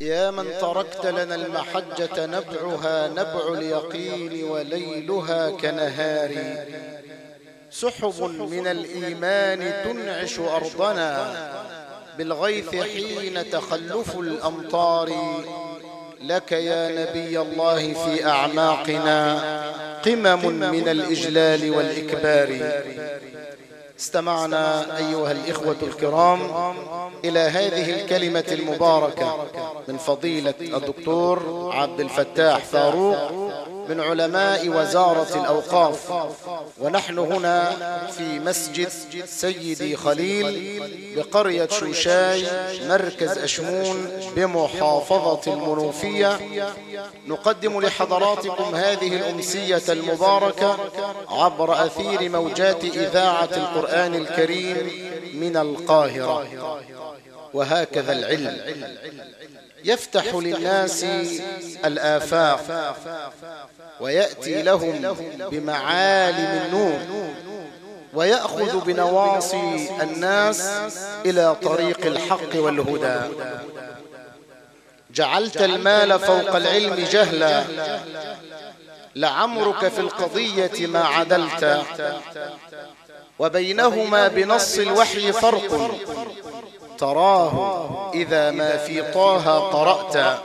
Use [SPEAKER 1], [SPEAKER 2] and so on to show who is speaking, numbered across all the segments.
[SPEAKER 1] يا من تركت لنا المحجة نبعها نبع اليقين وليلها كنهار سحب من الإيمان تنعش أرضنا. بالغيث حين تخلف الأمطار. لك يا نبي الله في أعماقنا. قمم من الإجلال والإكبار. استمعنا أيها الإخوة الكرام إلى هذه الكلمة المباركة من فضيلة الدكتور عبد الفتاح فاروق من علماء وزارة الأوقاف. ونحن هنا في مسجد سيدي خليل بقرية شوشاي مركز أشمون بمحافظة المنوفية. نقدم لحضراتكم هذه الأمسية المباركة عبر أثير موجات إذاعة القرآن. الكريم من القاهرة وهكذا العلم. يفتح للناس الآفاق ويأتي لهم بمعالم النور ويأخذ بنواصي الناس إلى طريق الحق والهدى. جعلت المال فوق العلم جهلا لعمرك في القضية ما عدلت. وبينهما بنص الوحي فرق. تراه إذا ما في طه قرأت.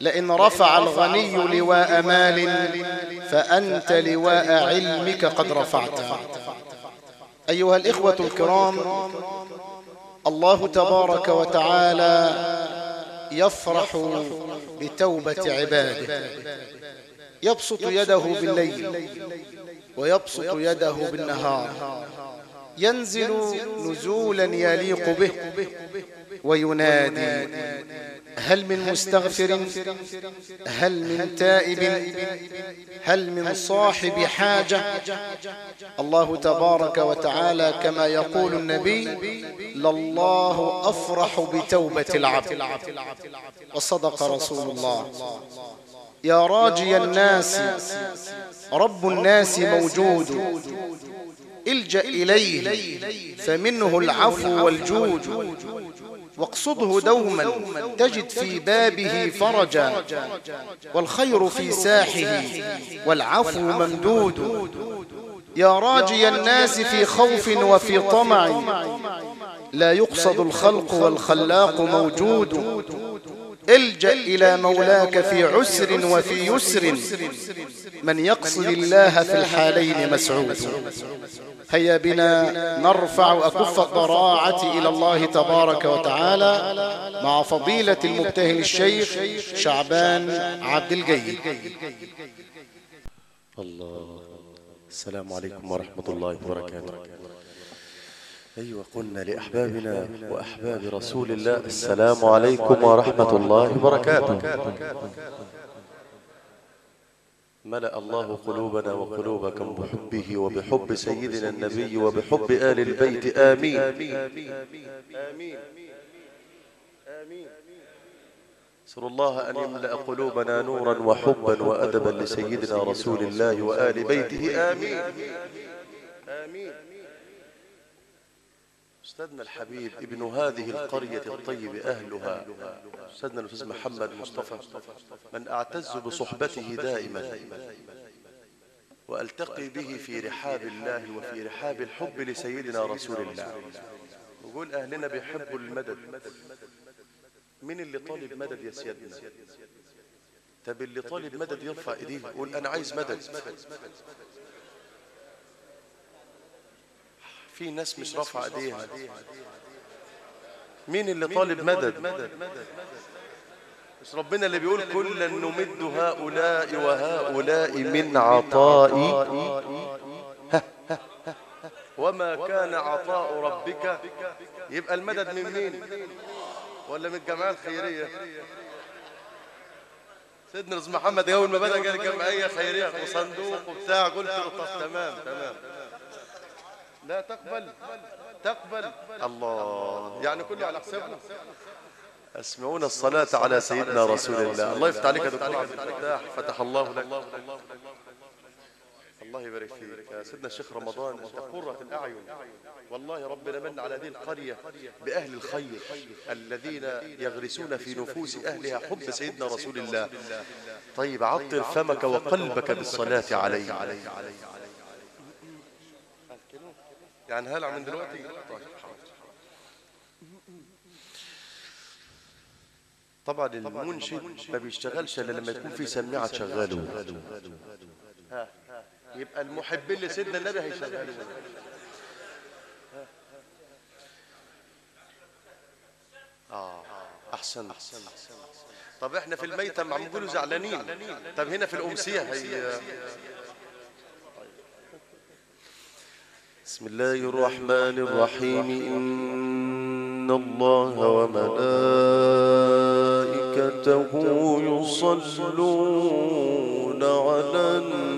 [SPEAKER 1] لئن رفع الغني لواء مال فأنت لواء علمك قد رفعت. أيها الإخوة الكرام الله تبارك وتعالى يفرح بتوبة عباده. يبسط يده بالليل. ويبسط يده بالنهار. ينزل نزولا يليق به وينادي هل من مستغفر؟ هل من تائب؟ هل من صاحب حاجة؟ الله تبارك وتعالى كما يقول النبي لله أفرح بتوبة العبد. وصدق رسول الله. يا راجي الناس رب الناس موجود إلجأ إليه فمنه العفو والجود واقصده دوما تجد في بابه فرجا والخير في ساحه والعفو ممدود. يا راجي الناس في خوف وفي طمع لا يقصد الخلق والخلاق موجود. الجأ إلى مولاك في عسر وفي يسر. من يقصد الله في الحالين مسعود. هيا بنا نرفع أكف الضراعة إلى الله تبارك وتعالى مع فضيلة المبتهل الشيخ شعبان عبد الجيد.
[SPEAKER 2] الله. السلام عليكم ورحمة الله وبركاته. أيوة قلنا لأحبابنا وأحباب رسول الله السلام عليكم ورحمة الله وبركاته. ملأ الله قلوبنا وقلوبكم بحبه وبحب سيدنا النبي وبحب آل البيت. آمين آمين. آمين. نسأل الله أن يملأ قلوبنا نورا وحبا وأدبا لسيدنا رسول الله وآل بيته. آمين. آمين. أستاذنا الحبيب ابن هذه القرية الطيب أهلها أستاذنا الأستاذ محمد مصطفى من أعتز بصحبته دائما وألتقي به في رحاب الله وفي رحاب الحب لسيدنا رسول الله. وقول أهلنا بيحبوا المدد. مين اللي طالب مدد يا سيدنا؟ طب اللي طالب مدد يرفع إيديه يقول أنا عايز مدد. في ناس مش رافعة إيديها. مين اللي طالب مدد؟ مش ربنا اللي بيقول كلا نمد هؤلاء وهؤلاء من عطائي. وما كان عطاء ربك؟ يبقى المدد من مين؟ ولا من الجمعية الخيرية؟ سيدنا الاستاذ محمد أول ما بدأ قال جمعيه خيرية وصندوق وبتاع قلت له تمام تمام. لا تقبل. تقبل. الله. يعني كله على حسابنا. اسمعونا الصلاة على سيدنا رسول الله. الله يفتح عليك يا دكتور عبد الفتاح. فتح الله لك.
[SPEAKER 3] الله يبارك فيك. يا سيدنا الشيخ رمضان أنت قرة الأعين. والله ربنا من على هذه القرية بأهل الخير الذين يغرسون في نفوس أهلها حب سيدنا رسول الله. طيب عطر فمك وقلبك بالصلاة عليه. يعني هلع من دلوقتي؟ طيب طبعا المنشد ما بيشتغلش إلا لما يكون في سماعة شغالة. ها يبقى المحبين لسيدنا النبي هيشغلوا آه أحسن. احسن طب إحنا في الميتم عم نقولوا زعلانين. طب هنا في الأمسية هي بسم الله الرحمن الرحيم. إن الله وملائكته يصلون على النبي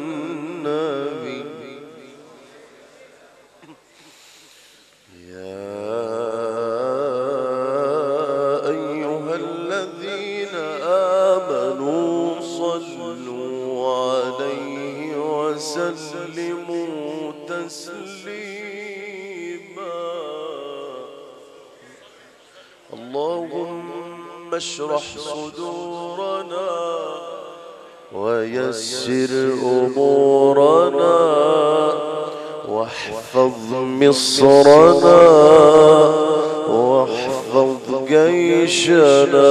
[SPEAKER 3] اشرح صدورنا ويسر أمورنا واحفظ مصرنا واحفظ جيشنا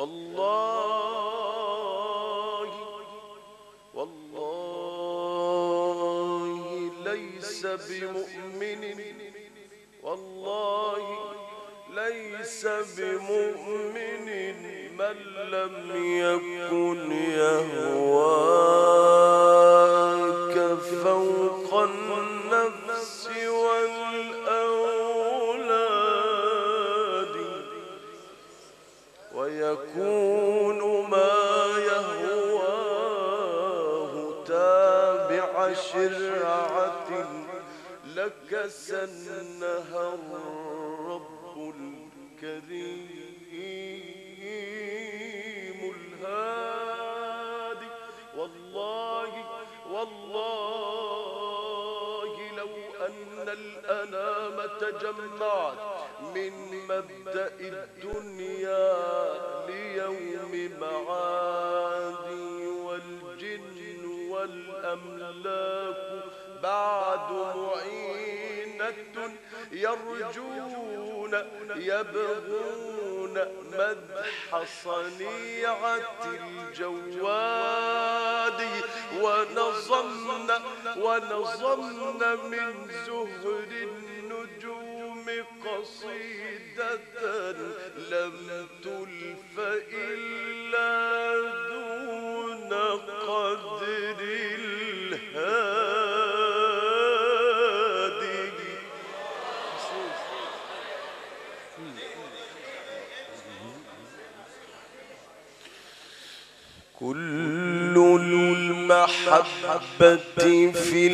[SPEAKER 3] والله والله ليس بمؤمن والله ليس بمؤمن من لم يكن يهواك لك سنها الرب الكريم الهادي. والله والله لو أن الأنام تجمعت من مبدأ الدنيا ليوم معادي والجن والأملاك بعد يرجون يبغون مدح صنيعة الجواد ونظمنا ونظمنا من زهر النجوم قصيدة لم تلف إلا المحبة في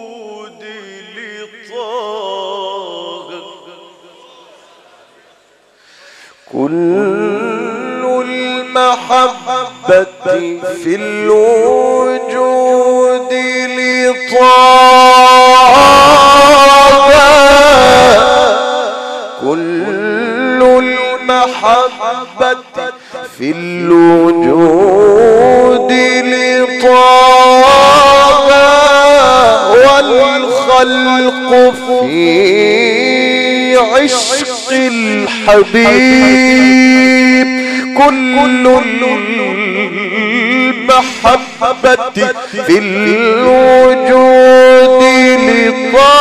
[SPEAKER 3] الوجود لطاغ كل المحبة في الوجود لطاغ كل المحبة في الوجود لطاغ والخلق في عشق الحبيب. كل المحبة في الوجود لطه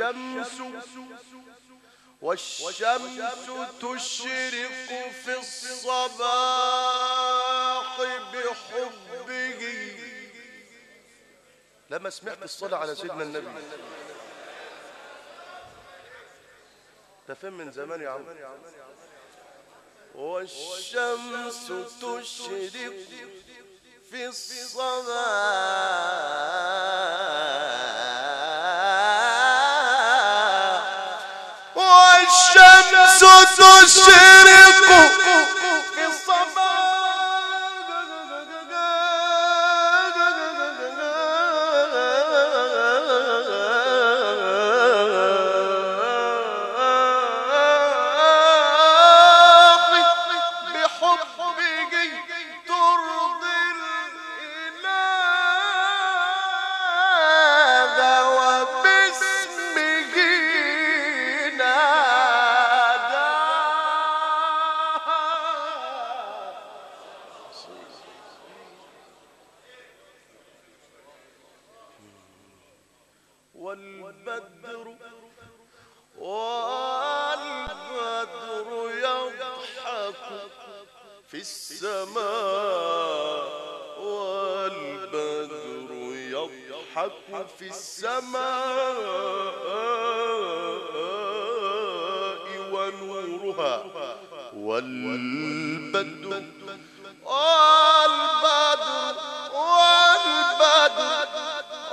[SPEAKER 3] والشمس والشمس تشرق في الصباح بحبه. لما سمعت الصلاة على سيدنا النبي. تفهم من زمان يا عم؟ والشمس تشرق في الصباح. Só tô xereco. في السماء والبدر يضحك في السماء ونورها والبدر والبدر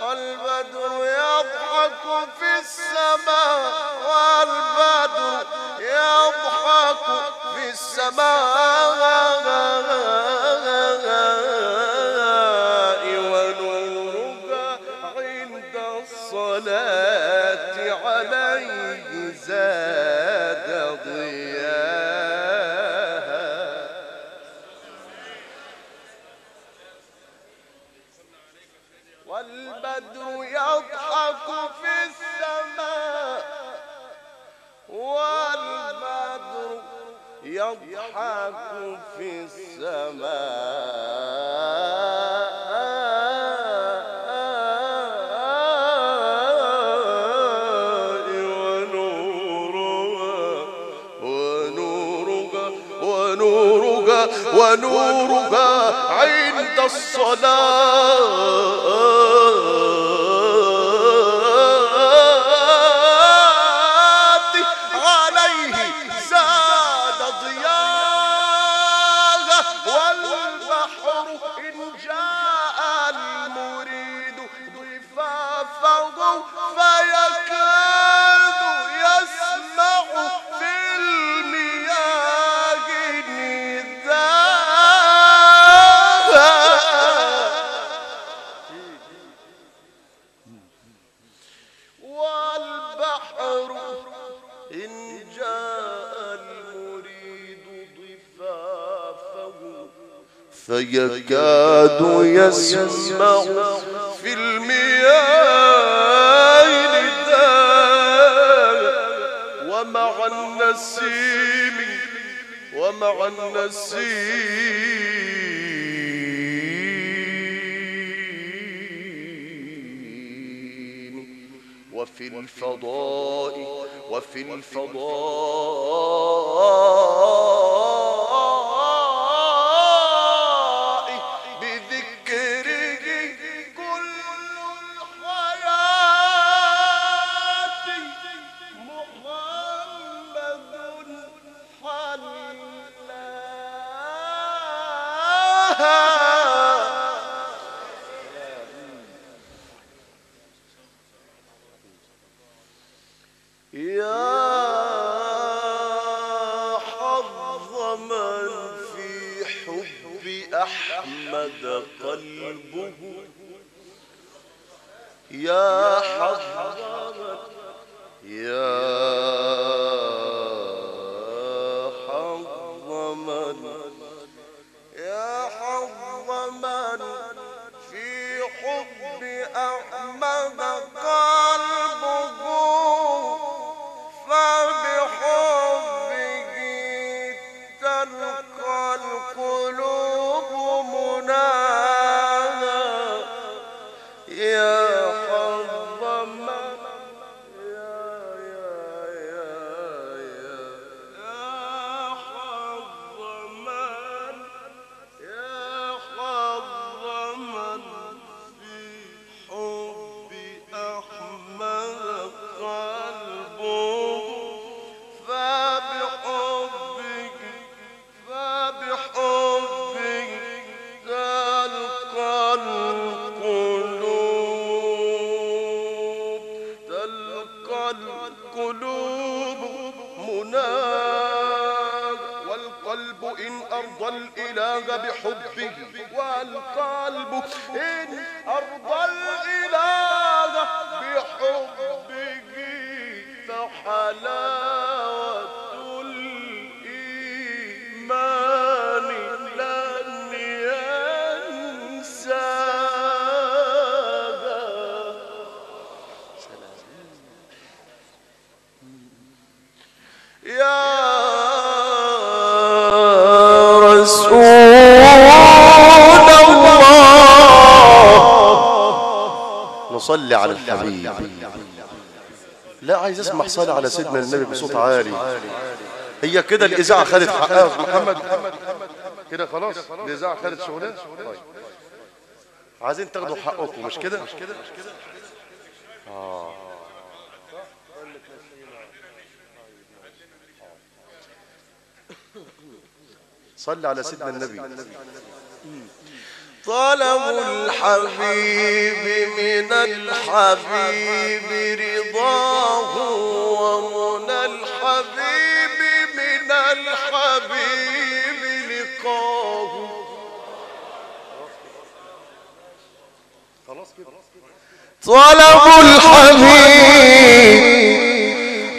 [SPEAKER 3] والبدر يضحك في السماء والبدر في السماء. السماء ونورها ونورها ونورها عند الصلاة. فيكاد يسمع في المياه نداء ومع النسيم ومع النسيم. وفي الفضاء وفي الفضاء. يا من في حب أحمد قلبه. يا نصلي على الحبيب. لا عايز اسمع صلاة على سيدنا النبي بصوت عالي. هي كده الإذاعة خدت حقها. أستاذ محمد كده خلاص الإذاعة خدت شغلها. طيب. عايزين تاخدوا حقكم مش كده؟ صلي على سيدنا النبي. طلب الحبيب من الحبيب رضاه ومنى الحبيب من الحبيب لقاه. طلب الحبيب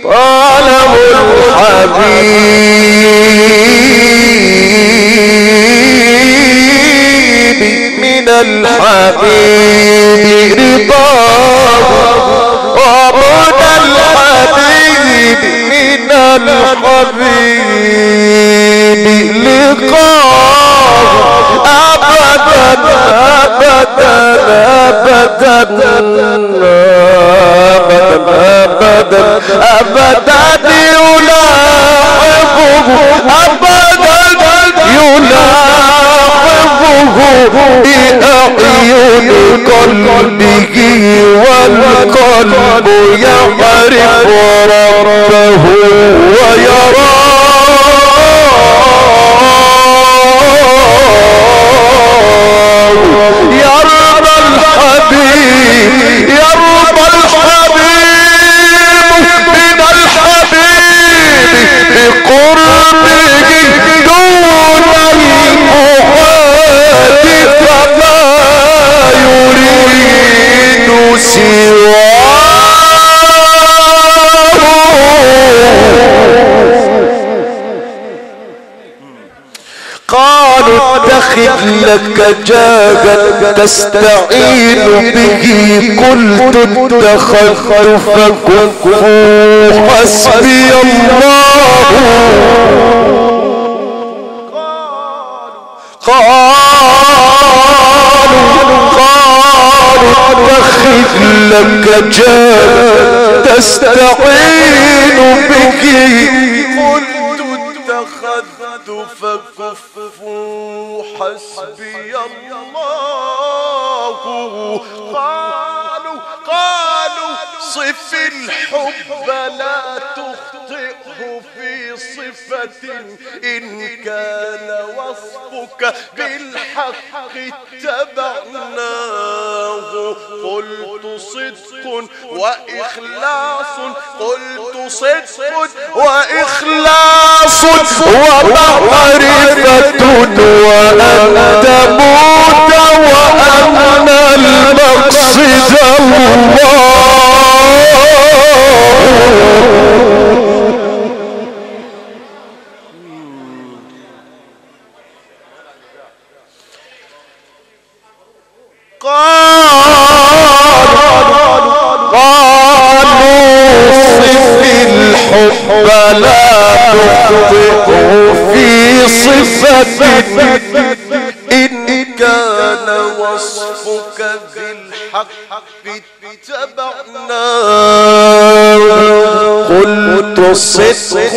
[SPEAKER 3] طلب الحبيب. من الحبيب رضاه ومن الحبيب من الحبيب لقاه أبدا أبدا أبدا أبدا أبدا يلاحظه أبدا يلاحظه بأعين قلبه والقلب يعرف ربه ويراه يرضى الحبيب يرضى الحبيب من الحبيب بقربه قالوا اتخذ
[SPEAKER 2] لك جاها تستعين به. قلت اتخذت فكفوا حسبي الله. قالوا قالوا لك جادا تستعين به
[SPEAKER 3] قلت اتخذت فكفوا حسبي الله. قالوا قالوا صف الحب لا تخطئه في صفة إن كان وصفك بالحق اتبعناه. قلت صدق وإخلاص قلت صدق وإخلاص.
[SPEAKER 2] ومعرفة وأنت موت وأن المقصد الله.
[SPEAKER 3] بالحق اتبعناه
[SPEAKER 2] قلت صدق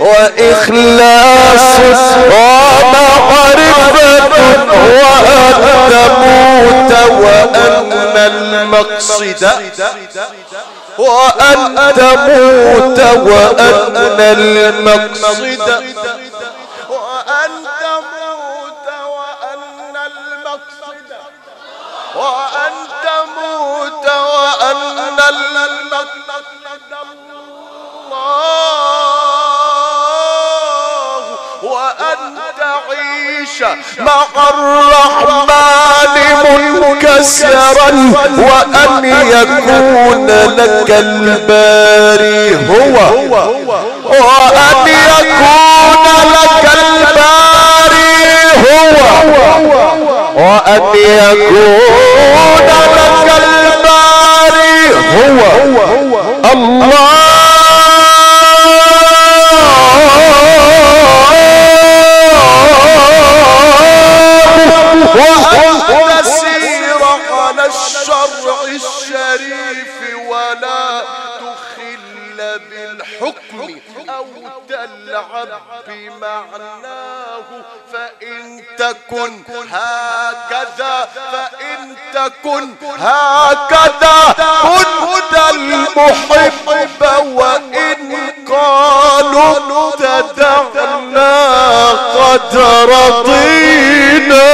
[SPEAKER 2] وإخلاص ومعرفة وأن تموت وأن المقصد وأن تموت وأن المقصد
[SPEAKER 3] وأن تموت وأن المقصد وأن وأن المقصد الله وأن تعيش مع الرحمن منكسرا وأن يكون لك الباري هو. وأن يكون لك الباري هو.
[SPEAKER 2] وأن يكون لك الباري هو الله.
[SPEAKER 3] تسير على الشرع الشريف ولا تخل بالحكم أو تلعب بمعناه فإن تكن هكذا فإن تكن هكذا كنت المحب وإن قالوا ابتدعنا قد رضينا.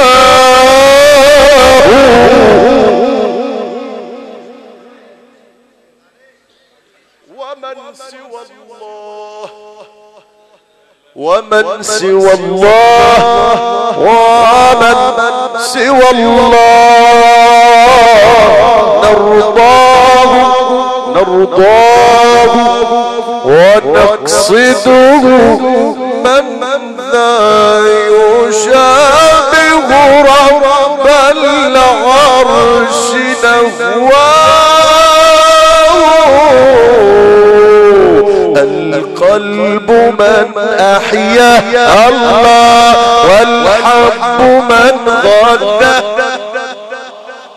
[SPEAKER 3] ومن سوى الله.
[SPEAKER 2] ومن سوى الله. نرضاه نرضاه. ونقصده من لا يشابه رب العرش نهواه. القلب من أحيا الله والحب من غدا.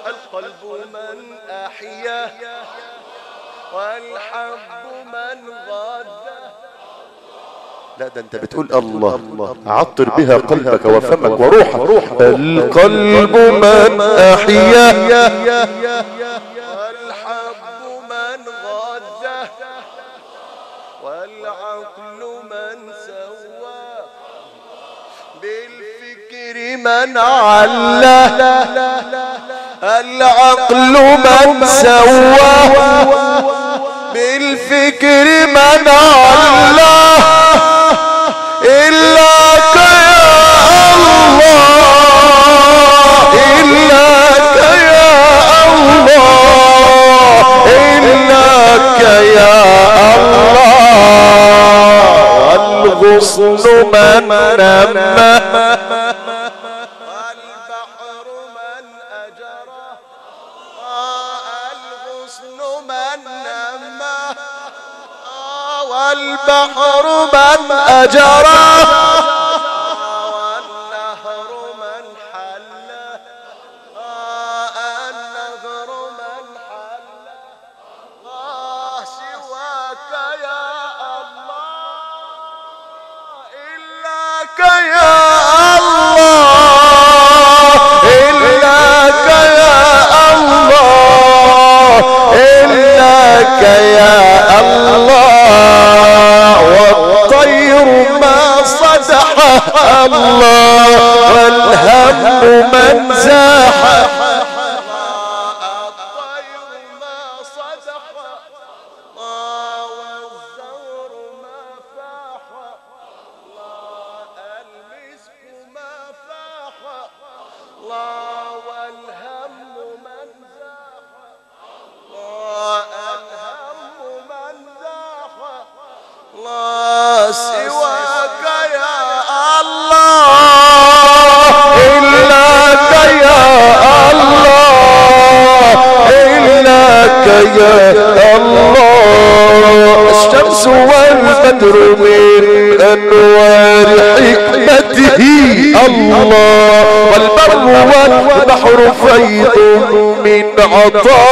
[SPEAKER 3] القلب من أحيا والحب من غدا.
[SPEAKER 2] لا ده أنت بتقول الله. عطر بها قلبك وفمك وروحك. القلب من أحيا
[SPEAKER 3] من علا العقل من سوى بالفكر من علا إلاك يا الله إلاك يا الله إلاك يا الله الغصن من نمى
[SPEAKER 2] أجرى
[SPEAKER 3] والنهر من حله آه، النهر من حله سواك يا الله. إلاك يا
[SPEAKER 2] الله. إلاك يا الله. إلاك يا الله. ما
[SPEAKER 3] صدح الله والهم من زاح. no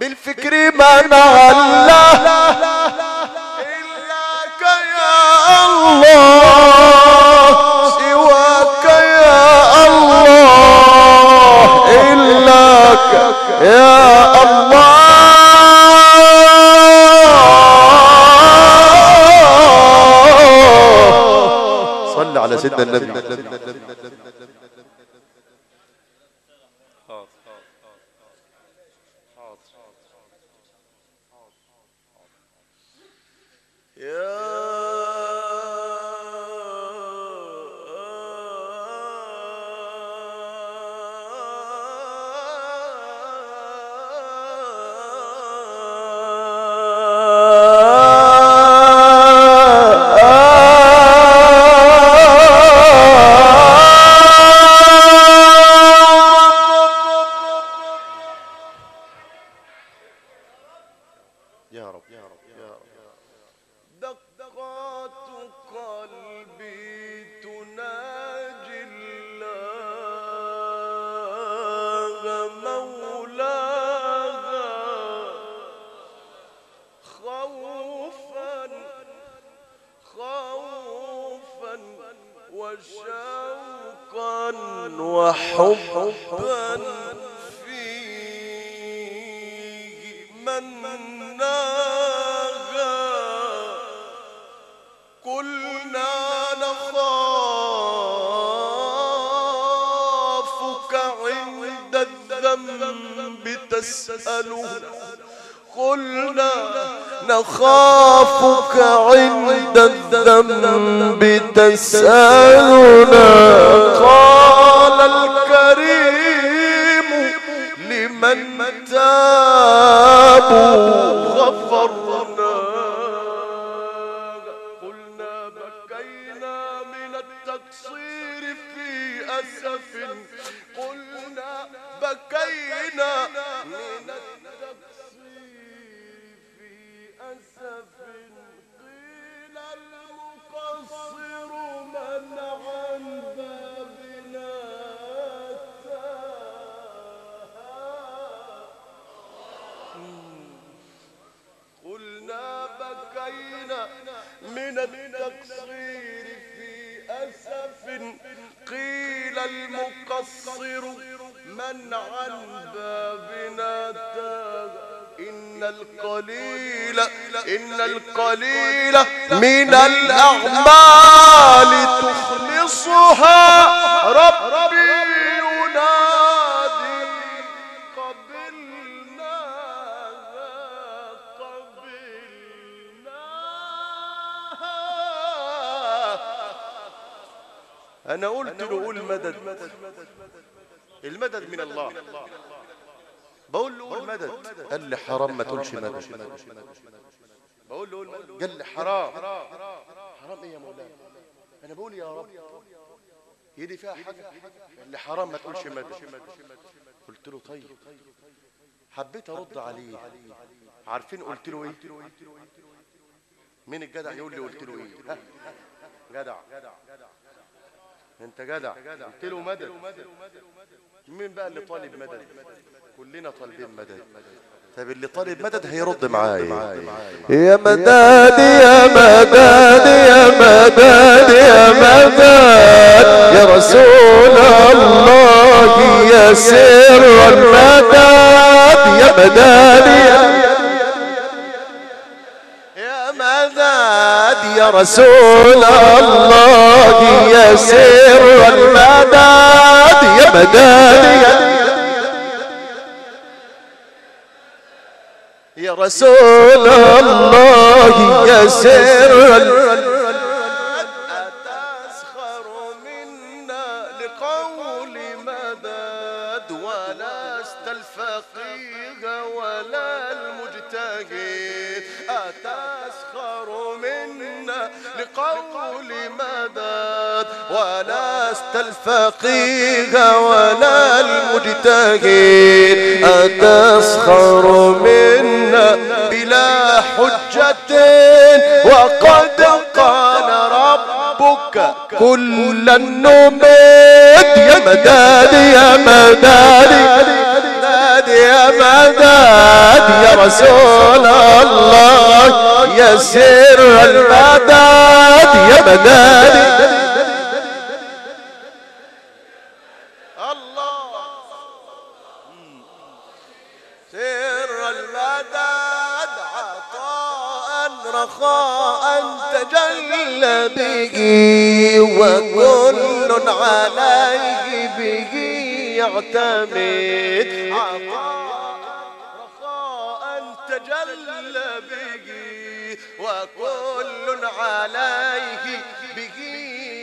[SPEAKER 2] بالفكر ما نعلى.
[SPEAKER 3] إلاك يا
[SPEAKER 2] الله. سواك يا الله. إلاك يا الله. صل على سيدنا النبي.
[SPEAKER 3] حبا فيه من ناغى. قلنا نخافك عند الذنب تسأله. قلنا
[SPEAKER 2] نخافك عند الذنب تسألنا. قال
[SPEAKER 3] قيل
[SPEAKER 2] المقصر من عن بابنا تاب إن القليل إن القليل من الأعمال تخلصها. قلت له قول مدد المدد من الله. بقول له قول مدد قال لي حرام ما تقولش مدد. بقول له قول مدد قال لي حرام. حرام إيه يا مولانا؟ أنا بقول يا رب. هي دي فيها حاجة؟ قال لي حرام ما تقولش مدد. قلت له طيب. حبيت أرد عليه. عارفين قلت له إيه؟ مين الجدع يقول لي قلت له إيه؟ ها؟ جدع. انت جدع. قلت له مدد. مين بقى اللي طالب مدد؟ كلنا طالبين مدد. طب اللي طالب مدد هيرد معايا.
[SPEAKER 3] يا مداد يا مداد يا مداد يا مداد. يا رسول الله يا سر المداد. يا مداد يا رسول الله يا سر المداد يا مداد. يا رسول الله يا سر المداد.
[SPEAKER 2] الفقيه ولا المجتهد. أتسخر منا
[SPEAKER 3] بلا حجة. وقد قال ربك كل النمد. يا مداد يا مداد. يا مداد. يا رسول الله يا سر المداد. يا مداد.
[SPEAKER 2] به وكل عليه به يعتمد. رخاء تجلى به وكل عليه به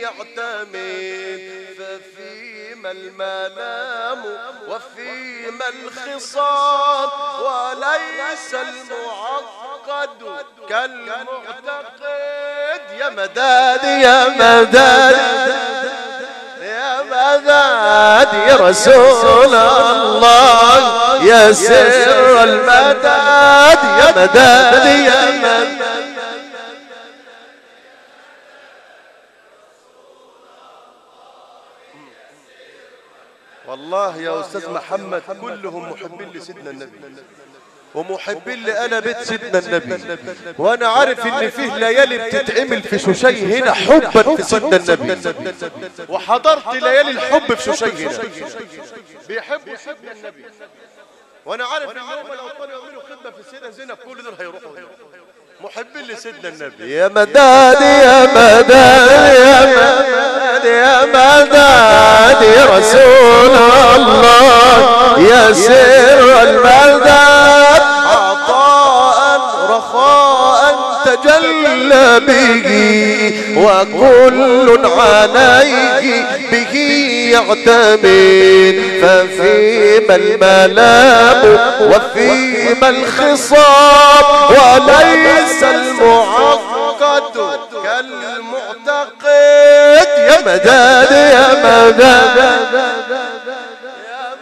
[SPEAKER 2] يعتمد. ففيما المنام وفيما الخصام وليس المعقد كالمعتقد. يا مداد يا مداد. يا مداد
[SPEAKER 3] يا رسول الله. يا سر المداد يا مداد يا مداد.
[SPEAKER 2] والله يا أستاذ محمد كلهم محبين لسيدنا النبي. ومحبين بيت سيدنا النبي. وأنا عارف إن فيه ليالي بتتعمل في شوشي هنا حبا في سيدنا النبي. وحضرت ليالي الحب في شوشي هنا. بيحبوا سيدنا النبي. وأنا عارف إن هم لو كانوا يعملوا خدمة في السيده زينب كل دول هيروحوا. محبين لسيدنا النبي.
[SPEAKER 3] يا مداد يا مداد يا مداد يا مداد يا رسول الله. يا سر المداد.
[SPEAKER 2] تجلى به
[SPEAKER 3] وكل عليه به يعتمد. ففيما الملام وفيما الخصام وليس المعقد
[SPEAKER 2] كالمعتقد.
[SPEAKER 3] يا مداد يا مداد
[SPEAKER 2] يا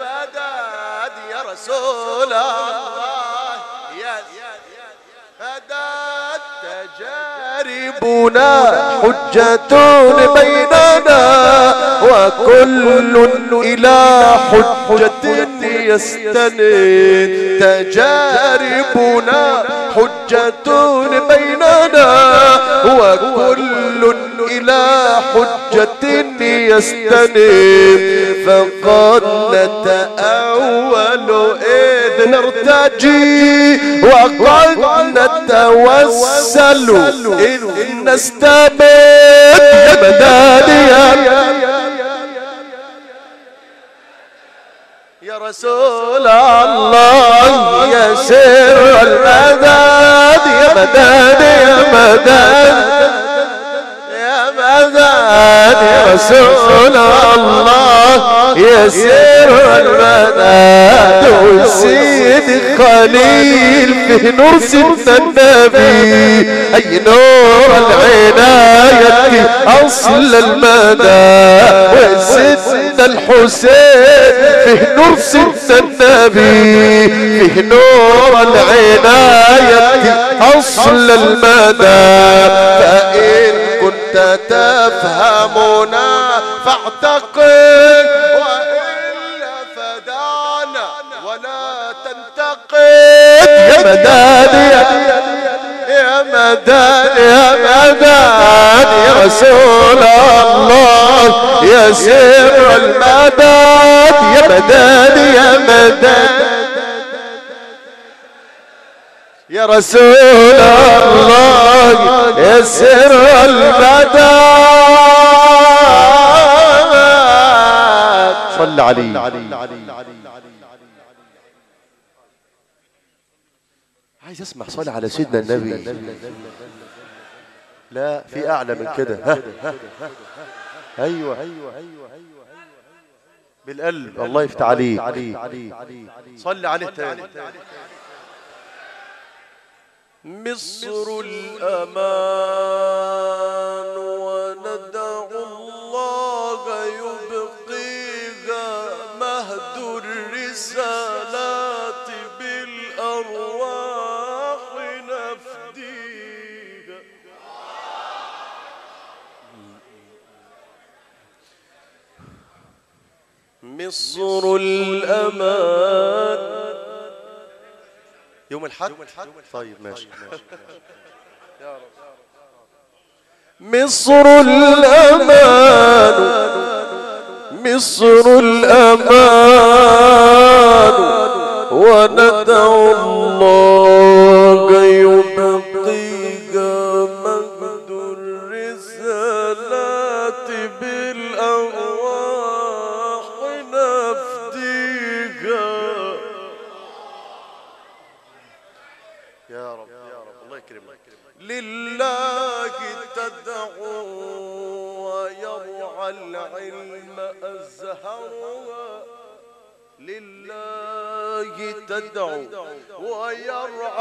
[SPEAKER 2] مداد يا رسول الله. تجاربنا
[SPEAKER 3] حجة بيننا وكل إلى حجة يستند
[SPEAKER 2] تجاربنا
[SPEAKER 3] حجة بيننا وكل إلى حجة يستند فقد نتأول نرتجي وقد نتوسل. إذ نستمد مداديا يا رسول الله يا سر المدد يا مدد يا يا رسول الله يا سر المدد والسيد خليل في نور سيدنا النبي. أي نور العناية أصل المدى. وسيدنا الحسين فيه نور سيدنا النبي. فيه نور العناية أصل المدى. تفهمنا فاعتقد وإلا فدعنا ولا تنتقد يا مدان يا يا مدان يا مدان يا رسول الله يا سر المدد يا مدان يا مدان يا رسول الله يا سر المدد صل عليه عايز اسمع صلاه على سيدنا النبي. لا في أعلى من كده. ها. أيوه أيوه أيوه أيوه. بالقلب. الله يفتح عليك. صل عليه تاني. مصر الأمان وندع الله يبقيها مهد الرسالات بالأرواح نفديها. مصر الأمان يوم الحد؟ طيب ماشي. مصر الأمان مصر الأمان وندعو الله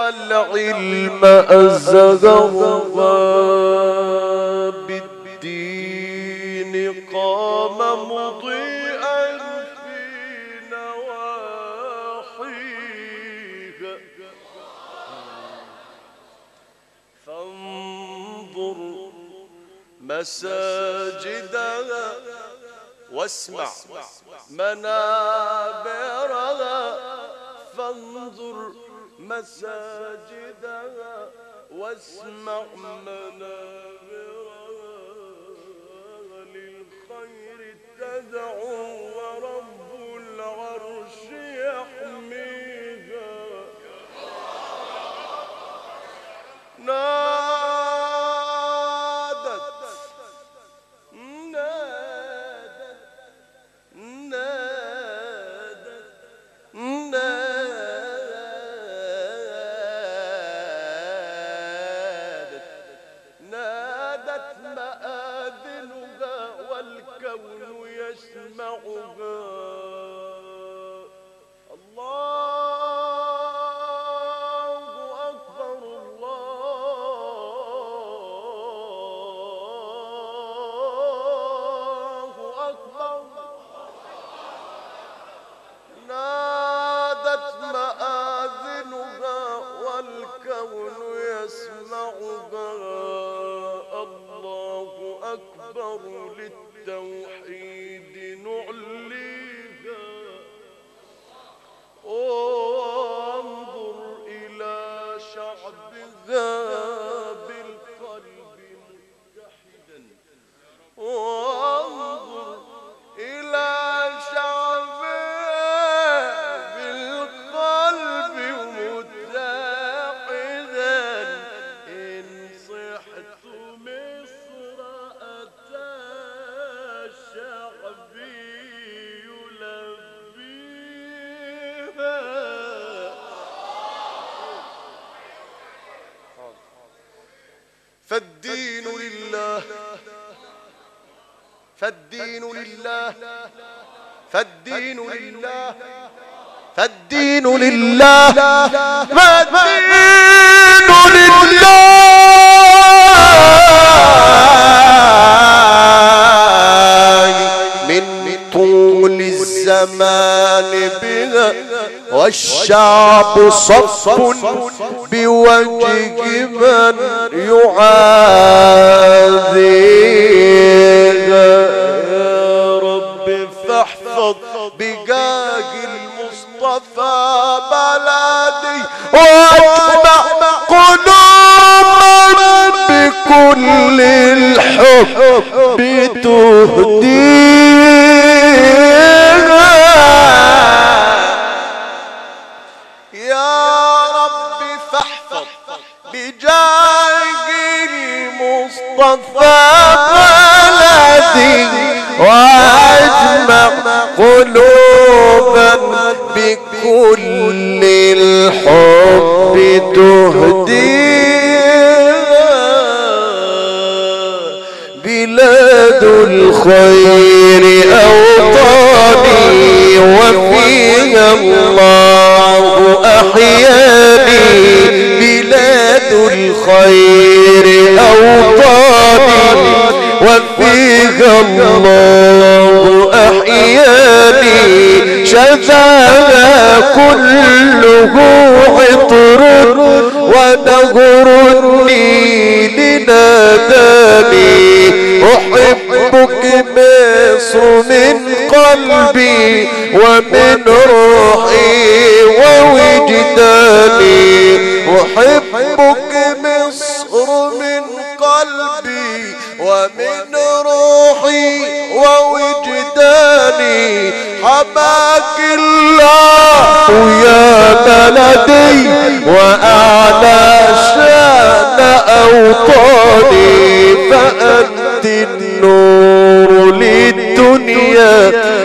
[SPEAKER 3] العلم أزهرها بالدين. قام مضيئا في نواحيها فانظر مساجدها واسمع منابرها. فانظر مساجدها واسمع منابرها للخير تدعو. فالدين لله. فالدين لله. فالدين لله. من طول الزمان بها والشعب صف بوجه من يعاذيها بكل الحب تهديها يا رب فاحفظ بجاه المصطفى بلدي وأجمع قلوبا بكل الحب تهديها الخير أوطاني وفيها الله أحياني بلاد الخير أوطاني وفيها الله أحياني شذاها كله عطر ونهر النيل ناداني أحبك مصر من قلبي ومن روحي ووجداني. أحبك مصر من قلبي ومن روحي ووجداني. حماك الله. يا بلدي وأعلى شان أوطاني فأنت النور للدنيا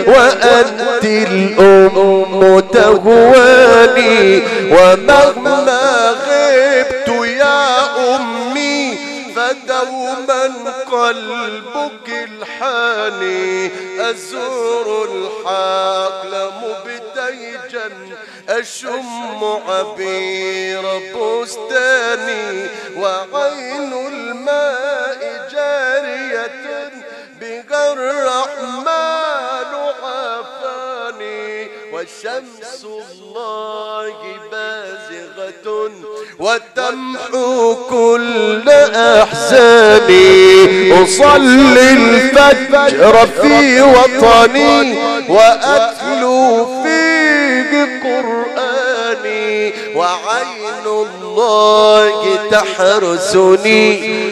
[SPEAKER 3] وأنت الأم تهواني. ومهما غبت يا أمي فدوما قلبك الحاني. أزور الحقل مبتيجا أشم عبير بستاني وعين الماء وشمس الله بازغة وتمحو كل أحزاني أصلي الفجر في وطني وأتلو الله تحرسني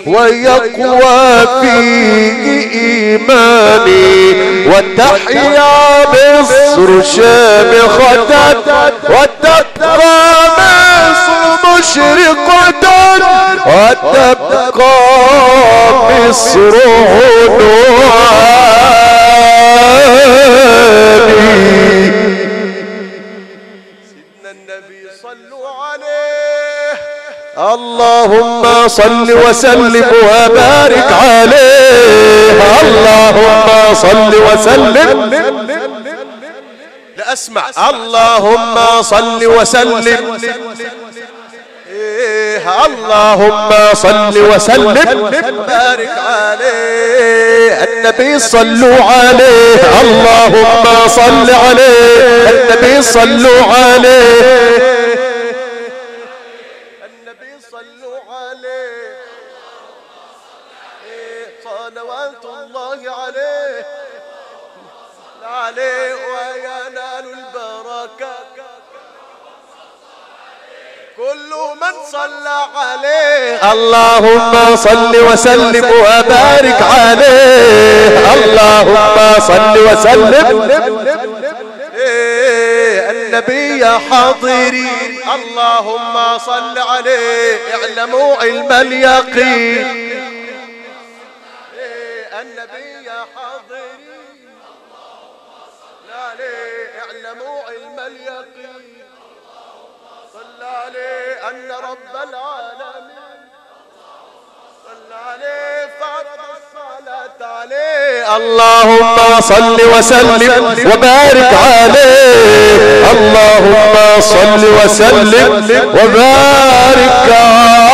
[SPEAKER 3] ويقوى فيه إيماني. وتحيا مصر شامخة وتبقى مصر مشرقة وتبقى مصر عنواني
[SPEAKER 2] اللهم صل وسلم وبارك عليه. اللهم صل وسلم.
[SPEAKER 3] لا اسمع
[SPEAKER 2] اللهم صل وسلم. إيه اللهم صل وسلم.
[SPEAKER 3] بارك عليه.
[SPEAKER 2] النبي صلوا عليه. اللهم صل عليه. النبي صلوا عليه.
[SPEAKER 3] عليه وينال البركة. كل من صلى عليه.
[SPEAKER 2] اللهم صل وسلم وبارك عليه. اللهم صل وسلم.
[SPEAKER 3] إيه، النبي حاضرين اللهم صل عليه. اعلموا علم اليقين. عليه أن رب العالمين. اللهم صل وسلم وبارك عليه. اللهم صل وسلم وبارك عليه.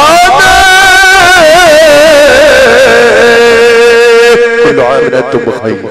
[SPEAKER 3] كل عام أنتم بخير.